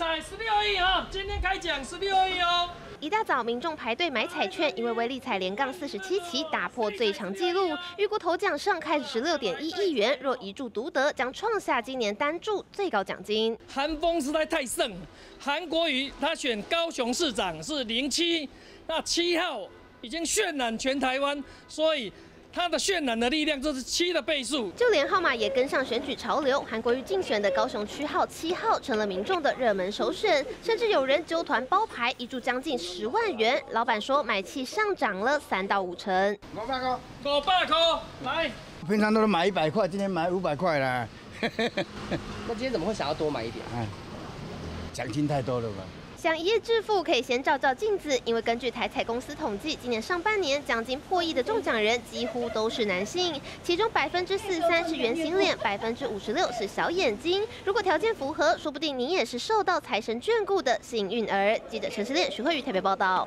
彩十六亿哈，今天开奖十六亿哦。一大早，民众排队买彩券，因为威力彩连杠四十七期打破最长纪录，预估头奖上开十六点一亿元，若一注独得，将创下今年单注最高奖金。韩风实在太盛，韩国瑜他选高雄市长是零七，那七号已经渲染全台湾，所以。它的渲染的力量就是七的倍数，就连号码也跟上选举潮流。韩国瑜竞选的高雄区号七号成了民众的热门首选，甚至有人揪团包牌，一注将近十万元。老板说买气上涨了三到五成。五百块，五百块，来。平常都是买一百块，今天买五百块啦。那今天怎么会想要多买一点？哎，奖金太多了吧。想一夜致富，可以先照照镜子，因为根据台彩公司统计，今年上半年奖金破亿的中奖人几乎都是男性，其中百分之四十三是圆形脸，百分之五十六是小眼睛。如果条件符合，说不定你也是受到财神眷顾的幸运儿。记者陈思炼、徐慧宇特别报道。